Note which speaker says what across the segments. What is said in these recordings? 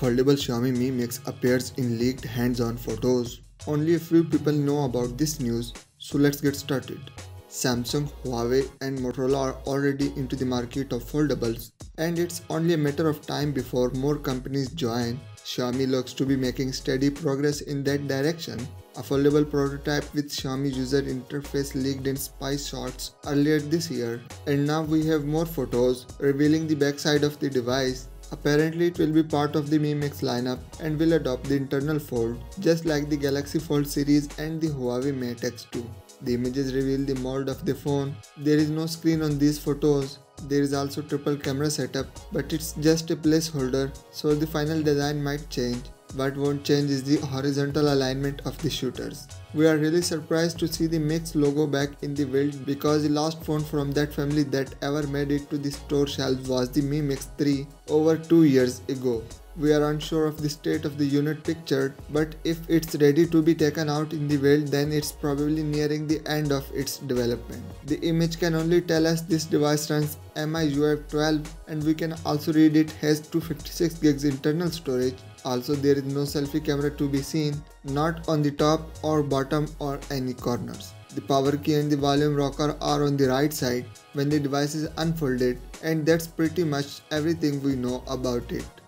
Speaker 1: foldable Xiaomi Mi Mix appears in leaked hands-on photos. Only a few people know about this news, so let's get started. Samsung, Huawei and Motorola are already into the market of foldables and it's only a matter of time before more companies join. Xiaomi looks to be making steady progress in that direction. A foldable prototype with Xiaomi user interface leaked in spy shots earlier this year and now we have more photos revealing the backside of the device Apparently it will be part of the Mi Mix lineup and will adopt the internal fold just like the Galaxy Fold series and the Huawei Mate X2. The images reveal the mold of the phone. There is no screen on these photos. There is also triple camera setup but it's just a placeholder so the final design might change. What won't change is the horizontal alignment of the shooters. We are really surprised to see the Mix logo back in the wild because the last phone from that family that ever made it to the store shelves was the Mi Mix 3 over 2 years ago. We are unsure of the state of the unit pictured, but if it's ready to be taken out in the wild then it's probably nearing the end of its development. The image can only tell us this device runs MIUI 12 and we can also read it has 256 gigs internal storage. Also there is no selfie camera to be seen, not on the top or bottom or any corners. The power key and the volume rocker are on the right side when the device is unfolded and that's pretty much everything we know about it.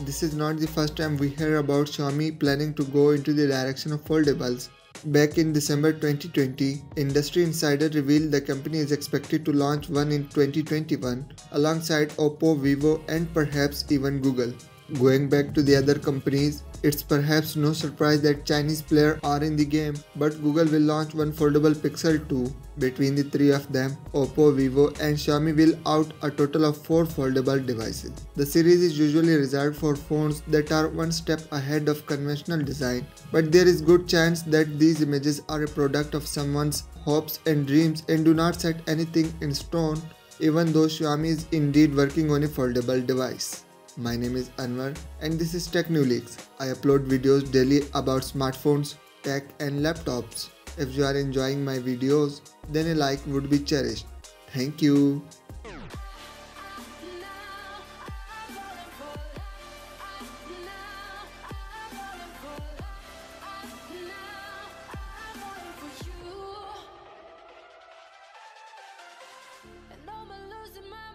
Speaker 1: This is not the first time we hear about Xiaomi planning to go into the direction of foldables. Back in December 2020, Industry Insider revealed the company is expected to launch one in 2021 alongside Oppo, Vivo and perhaps even Google. Going back to the other companies, it's perhaps no surprise that Chinese players are in the game, but Google will launch one foldable Pixel 2. Between the three of them, Oppo, Vivo and Xiaomi will out a total of 4 foldable devices. The series is usually reserved for phones that are one step ahead of conventional design, but there is good chance that these images are a product of someone's hopes and dreams and do not set anything in stone even though Xiaomi is indeed working on a foldable device. My name is Anwar and this is TecKnewLeaX. I upload videos daily about smartphones, tech and laptops. If you are enjoying my videos, then a like would be cherished. Thank you. and I'm losing my